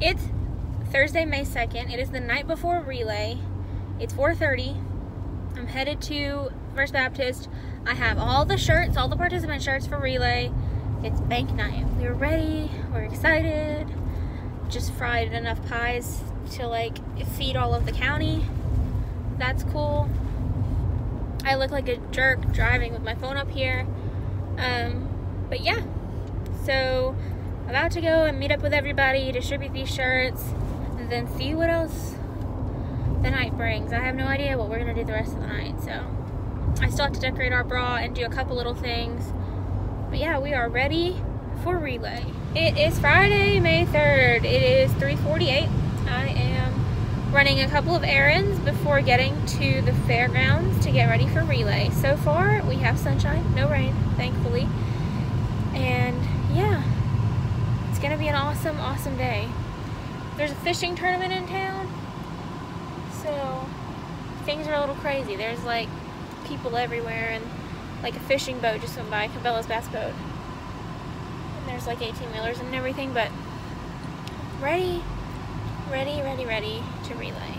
It's Thursday, May 2nd. It is the night before relay. It's 4:30. I'm headed to First Baptist. I have all the shirts, all the participant shirts for relay. It's bank night. We're ready. We're excited. Just fried enough pies to like feed all of the county. That's cool. I look like a jerk driving with my phone up here. Um, but yeah. So about to go and meet up with everybody, distribute these shirts, and then see what else the night brings. I have no idea what we're gonna do the rest of the night, so I still have to decorate our bra and do a couple little things. But yeah, we are ready for relay. It is Friday, May 3rd. It is 3:48. I am running a couple of errands before getting to the fairgrounds to get ready for relay. So far, we have sunshine, no rain, thankfully. And yeah, it's gonna be an awesome, awesome day. There's a fishing tournament in town, so things are a little crazy. There's like people everywhere, and like a fishing boat just went by, Cabela's Bass Boat. And there's like 18 wheelers and everything, but ready ready, ready, ready to relay.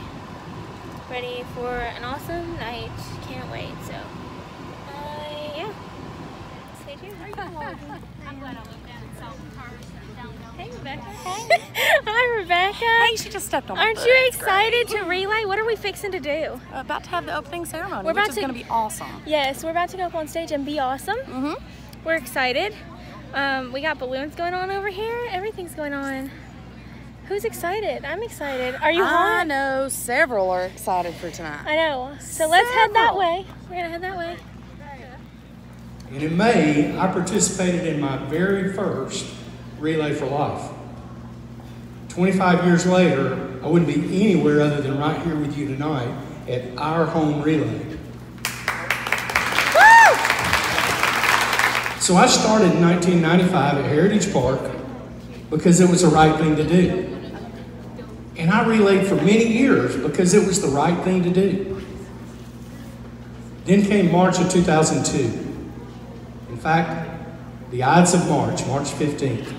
Ready for an awesome night. Can't wait. So, uh, yeah. Stay tuned. I'm glad I looked down and saw cars down Hey, Rebecca. Hey. Hi, Rebecca. Hey, she just stepped on my Aren't foot. you excited to relay? What are we fixing to do? About to have the opening ceremony, We're which about is to- going to be awesome. Yes, we're about to go up on stage and be awesome. Mm-hmm. We're excited. Um, we got balloons going on over here. Everything's going on. Who's excited? I'm excited. Are you I hot? know several are excited for tonight. I know. So let's head that way. We're gonna head that way. And in May, I participated in my very first Relay for Life. 25 years later, I wouldn't be anywhere other than right here with you tonight at our home relay. So I started in 1995 at Heritage Park because it was the right thing to do. And I relayed for many years because it was the right thing to do. Then came March of 2002. In fact, the Ides of March, March 15th,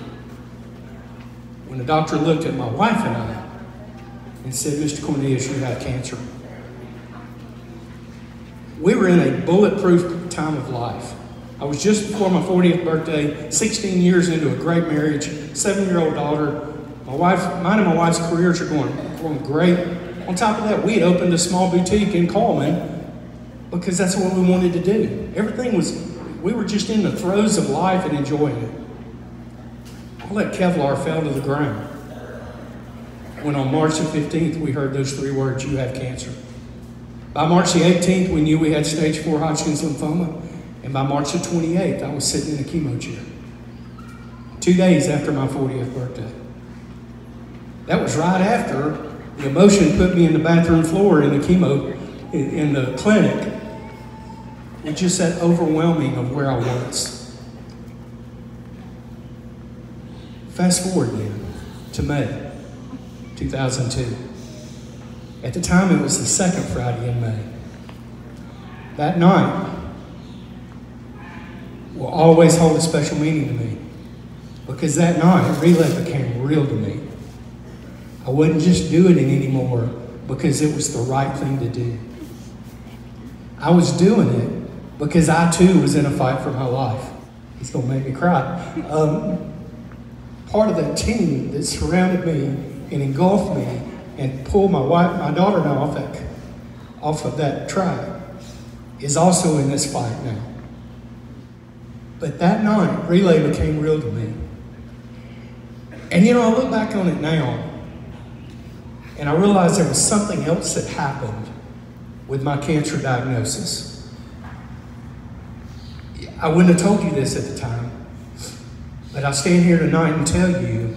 when the doctor looked at my wife and I and said, Mr. Cornelius, you have cancer. We were in a bulletproof time of life. I was just before my 40th birthday, 16 years into a great marriage, seven year old daughter. My wife, mine and my wife's careers are going, going great. On top of that, we had opened a small boutique in Cullman because that's what we wanted to do. Everything was, we were just in the throes of life and enjoying it. All that Kevlar fell to the ground. When on March the 15th, we heard those three words, you have cancer. By March the 18th, we knew we had stage four Hodgkin's lymphoma. And by March the 28th, I was sitting in a chemo chair. Two days after my 40th birthday. That was right after the emotion put me in the bathroom floor in the chemo, in, in the clinic. And just that overwhelming of where I was. Fast forward now to May 2002. At the time, it was the second Friday in May. That night will always hold a special meaning to me because that night, relay became real to me. I wasn't just doing it anymore because it was the right thing to do. I was doing it because I too was in a fight for my life. He's gonna make me cry. Um, part of that team that surrounded me and engulfed me and pulled my wife, my daughter now off that, off of that track is also in this fight now. But that night, relay became real to me. And you know, I look back on it now, and I realize there was something else that happened with my cancer diagnosis. I wouldn't have told you this at the time, but I stand here tonight and tell you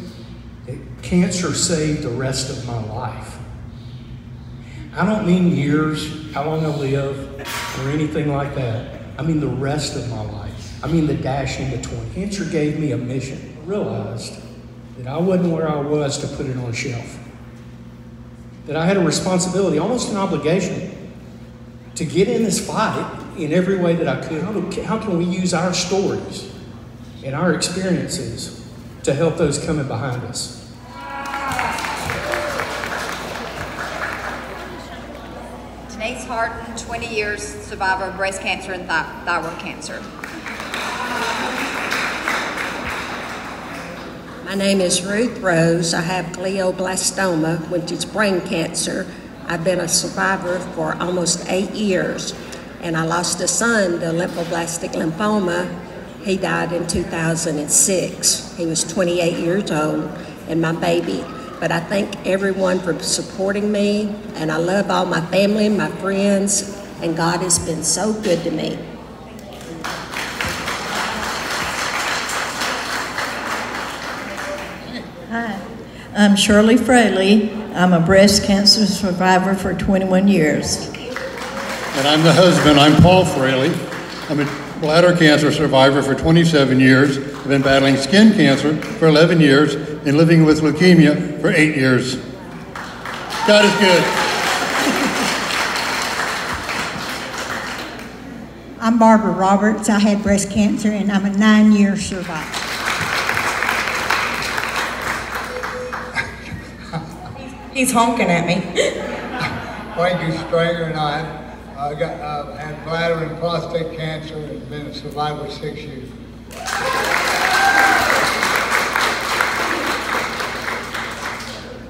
that cancer saved the rest of my life. I don't mean years, how long I live, or anything like that. I mean the rest of my life. I mean the dash in between. Cancer gave me a mission. I realized that I wasn't where I was to put it on a shelf. That I had a responsibility, almost an obligation, to get in this fight in every way that I could. How, do, how can we use our stories and our experiences to help those coming behind us. Denise Harden, 20 years survivor of breast cancer and thyroid cancer. My name is Ruth Rose. I have glioblastoma, which is brain cancer. I've been a survivor for almost eight years, and I lost a son to lymphoblastic lymphoma he died in 2006. He was 28 years old, and my baby. But I thank everyone for supporting me, and I love all my family, and my friends, and God has been so good to me. Hi, I'm Shirley Fraley. I'm a breast cancer survivor for 21 years. And I'm the husband, I'm Paul Fraley. I'm a bladder cancer survivor for 27 years. I've been battling skin cancer for 11 years and living with leukemia for eight years. God is good. I'm Barbara Roberts. I had breast cancer and I'm a nine year survivor. He's honking at me. Frankie Strager and I uh, got, uh, had bladder and prostate cancer and been a survivor six years.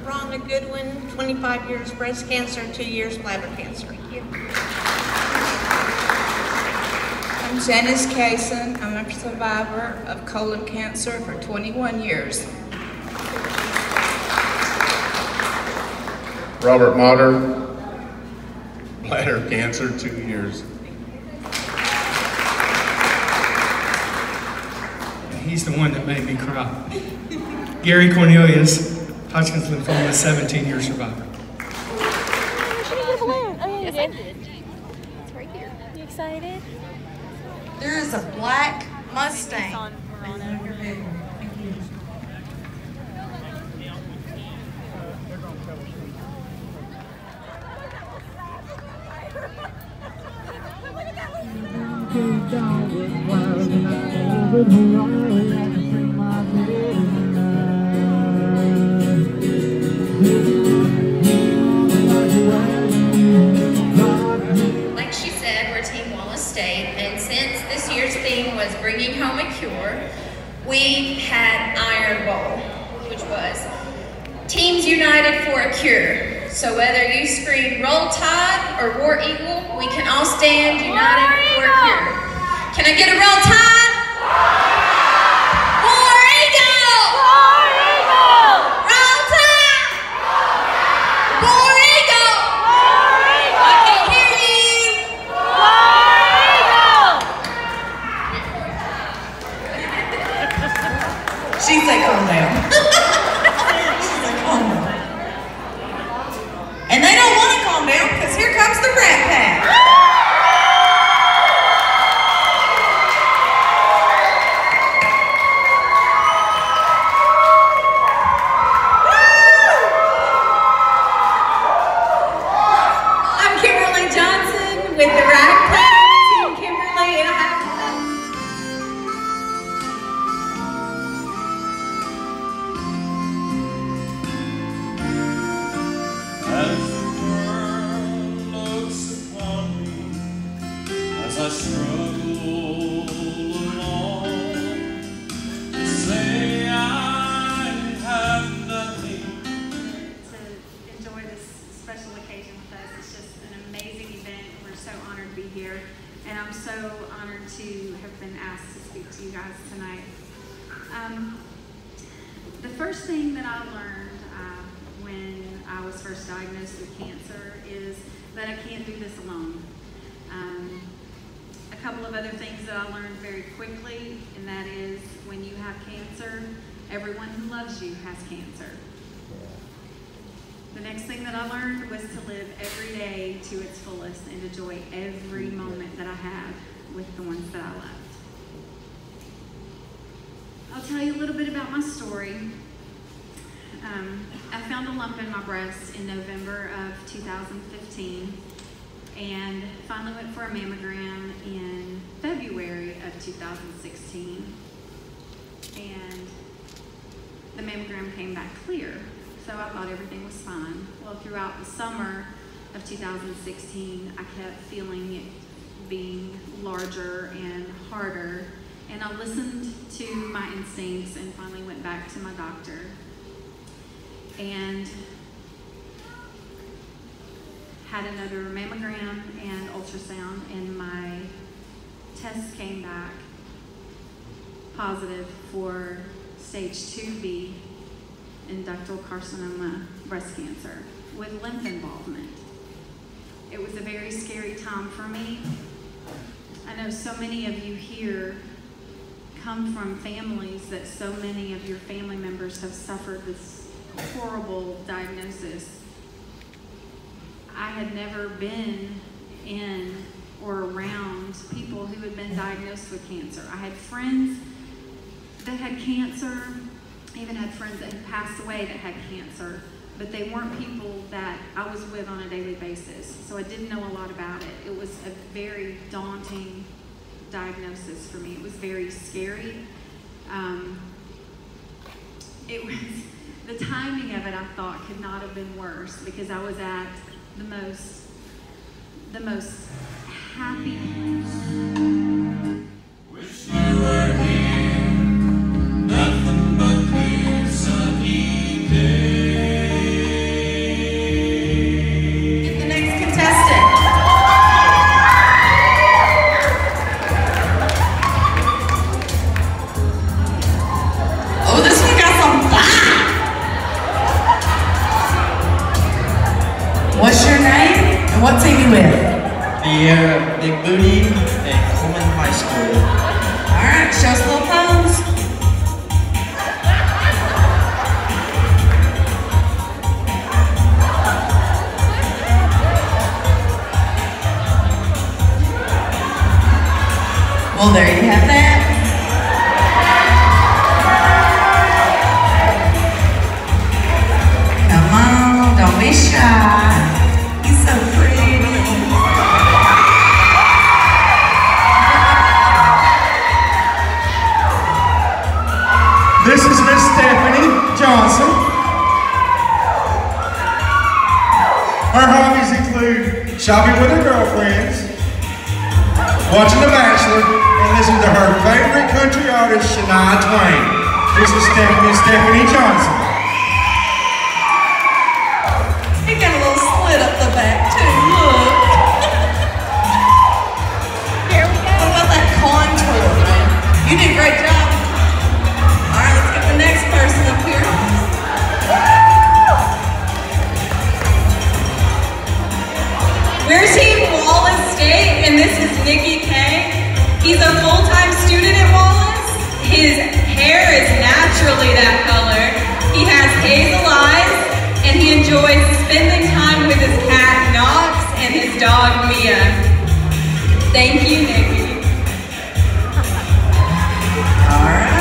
Rhonda Goodwin, 25 years breast cancer, two years bladder cancer. I'm Janice Kaysen. I'm a survivor of colon cancer for 21 years. Robert Motter, bladder cancer, two years. He's the one that made me cry. Gary Cornelius, Hodgkin's lymphoma, 17 year survivor. She didn't get a balloon. Oh, yeah, yes, you did. It's right here. You excited? There is a black Mustang. Bringing home a cure, we had Iron Bowl, which was Teams United for a Cure. So whether you scream Roll Tide or War Eagle, we can all stand united for a cure. Can I get a Roll Tide? Yeah. As struggle along, say I have to enjoy this special occasion with us. It's just an amazing event. We're so honored to be here. And I'm so honored to have been asked to speak to you guys tonight. Um, the first thing that I learned uh, when I was first diagnosed with cancer is that I can't do this alone. Um, couple of other things that I learned very quickly, and that is when you have cancer, everyone who loves you has cancer. The next thing that I learned was to live every day to its fullest and enjoy every moment that I have with the ones that I love. I'll tell you a little bit about my story. Um, I found a lump in my breast in November of 2015 and finally went for a mammogram in February of 2016. And the mammogram came back clear, so I thought everything was fine. Well, throughout the summer, of 2016, I kept feeling it being larger and harder. And I listened to my instincts and finally went back to my doctor. And had another mammogram and ultrasound, and my tests came back positive for stage 2B in ductal carcinoma breast cancer with lymph involvement. It was a very scary time for me. I know so many of you here come from families that so many of your family members have suffered this horrible diagnosis. I had never been in or around people who had been diagnosed with cancer. I had friends that had cancer, even had friends that had passed away that had cancer, but they weren't people that I was with on a daily basis. So I didn't know a lot about it. It was a very daunting diagnosis for me. It was very scary. Um, it was the timing of it. I thought could not have been worse because I was at the most the most happy. Your name and what team you with? The uh, Big Booty at Cullman High School. All right, show us a little pose. Well, there you have that. Artist, Shania Twain. This is Stephanie, Stephanie Johnson. He got a little slit up the back too. Look. Here we go. That contour, man? You did a great job. All right, let's get the next person up here. We're Team Wallace State, and this is Nikki Kay. He's a full-time. His hair is naturally that color. He has hazel eyes, and he enjoys spending time with his cat Knox and his dog Mia. Thank you, Nikki. All right.